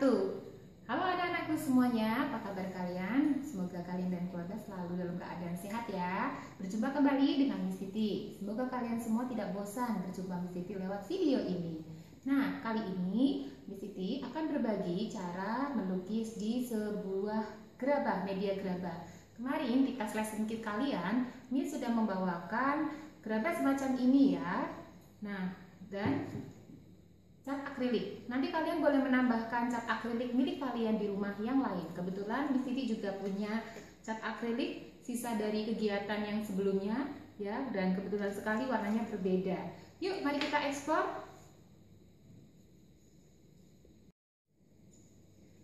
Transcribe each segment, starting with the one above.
wabarakatuh. Halo anak-anakku semuanya, apa kabar kalian? Semoga kalian dan keluarga selalu dalam keadaan sehat ya. Berjumpa kembali dengan Miss Titi. Semoga kalian semua tidak bosan berjumpa Miss Titi lewat video ini. Nah, kali ini Miss Titi akan berbagi cara melukis di sebuah gerabah, media gerabah. Kemarin di kelas lesson kit kalian, Miss sudah membawakan gerabah semacam ini ya. Nah, dan akrilik. Nanti kalian boleh menambahkan cat akrilik milik kalian di rumah yang lain. Kebetulan di sini juga punya cat akrilik sisa dari kegiatan yang sebelumnya ya dan kebetulan sekali warnanya berbeda. Yuk, mari kita eksplor.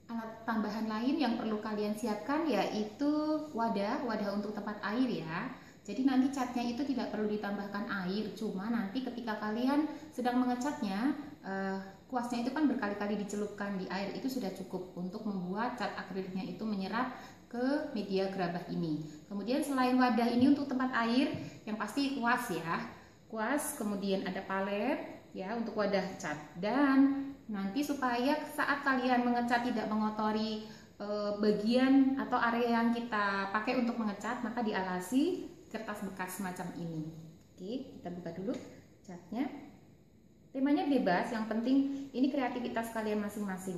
Alat tambahan lain yang perlu kalian siapkan yaitu wadah, wadah untuk tempat air ya. Jadi nanti catnya itu tidak perlu ditambahkan air, cuma nanti ketika kalian sedang mengecatnya, uh, kuasnya itu kan berkali-kali dicelupkan di air, itu sudah cukup untuk membuat cat akriliknya itu menyerap ke media gerabah ini. Kemudian selain wadah ini untuk tempat air, yang pasti kuas ya, kuas, kemudian ada palet ya untuk wadah cat dan nanti supaya saat kalian mengecat tidak mengotori uh, bagian atau area yang kita pakai untuk mengecat, maka dialasi kertas bekas semacam ini. Oke, kita buka dulu catnya. Temanya bebas, yang penting ini kreativitas kalian masing-masing.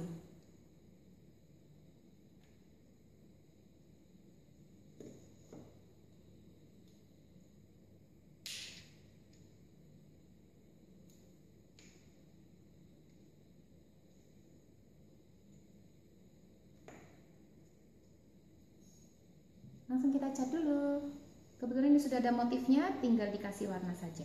Langsung kita cat dulu. Kebetulan ini sudah ada motifnya, tinggal dikasih warna saja.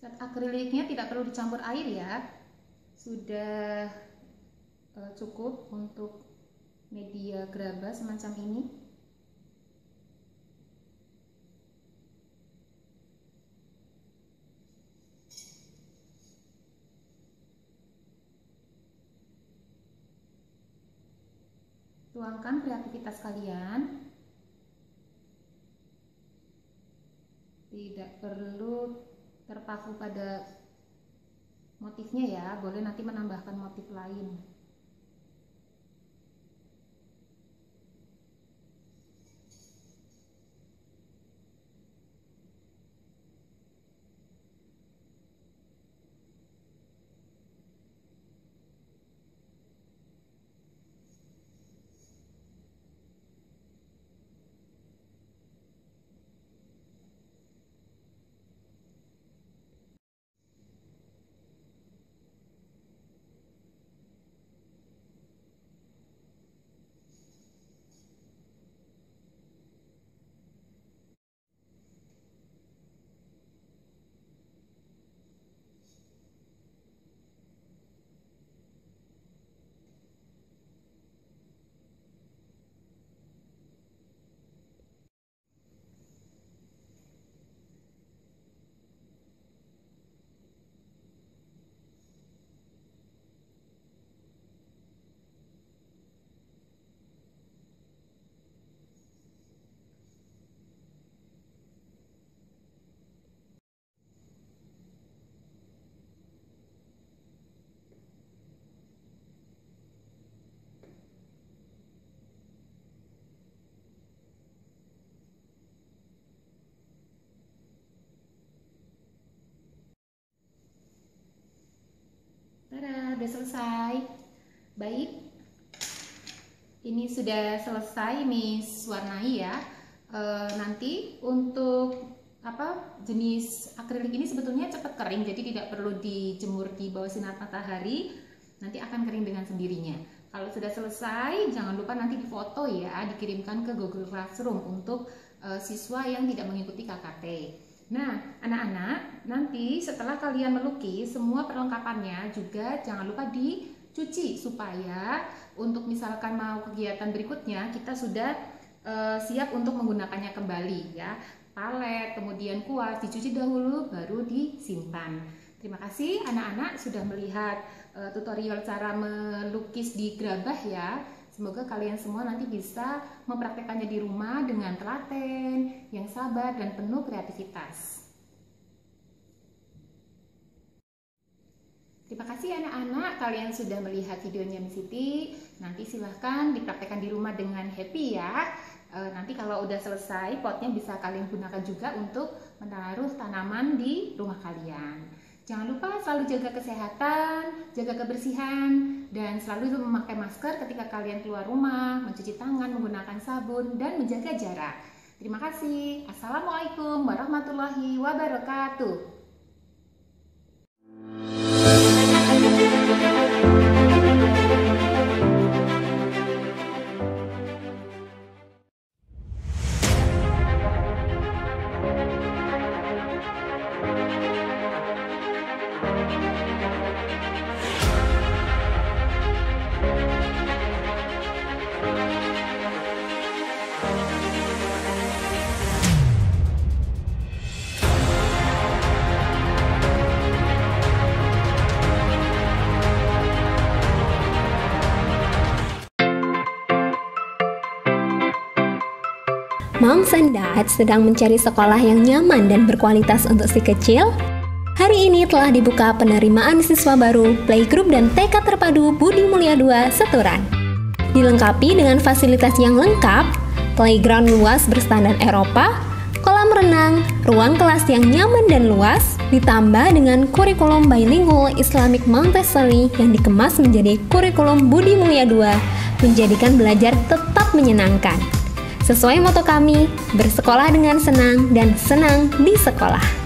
Cat akriliknya tidak perlu dicampur air ya. Sudah uh, cukup untuk media gerabah semacam ini. Tuangkan kreativitas kalian. Tidak perlu terpaku pada motifnya ya. Boleh nanti menambahkan motif lain sudah selesai. Baik, ini sudah selesai Miss warnai ya. E, nanti untuk apa jenis akrilik ini sebetulnya cepat kering, jadi tidak perlu dijemur di bawah sinar matahari. Nanti akan kering dengan sendirinya. Kalau sudah selesai, jangan lupa nanti difoto ya, dikirimkan ke Google Classroom untuk e, siswa yang tidak mengikuti KKT. Nah, anak-anak, nanti setelah kalian melukis, semua perlengkapannya juga jangan lupa dicuci supaya untuk misalkan mau kegiatan berikutnya kita sudah uh, siap untuk menggunakannya kembali ya. Palet, kemudian kuas dicuci dahulu baru disimpan. Terima kasih anak-anak sudah melihat uh, tutorial cara melukis di gerabah ya. Semoga kalian semua nanti bisa mempraktekannya di rumah dengan telaten, yang sabar dan penuh kreativitas. Terima kasih anak-anak, kalian sudah melihat videonya Miss Siti. Nanti silahkan dipraktekkan di rumah dengan happy ya. E, nanti kalau udah selesai, potnya bisa kalian gunakan juga untuk menaruh tanaman di rumah kalian. Jangan lupa selalu jaga kesehatan, jaga kebersihan, dan selalu memakai masker ketika kalian keluar rumah, mencuci tangan menggunakan sabun, dan menjaga jarak. Terima kasih. Assalamualaikum warahmatullahi wabarakatuh. Moms and Dad sedang mencari sekolah yang nyaman dan berkualitas untuk si kecil? Hari ini telah dibuka penerimaan siswa baru Playgroup dan TK Terpadu Budi Mulia 2 Seturan. Dilengkapi dengan fasilitas yang lengkap, playground luas berstandar Eropa, kolam renang, ruang kelas yang nyaman dan luas, ditambah dengan kurikulum bilingual Islamic Montessori yang dikemas menjadi kurikulum Budi Mulia 2, menjadikan belajar tetap menyenangkan. Sesuai moto kami, bersekolah dengan senang dan senang di sekolah.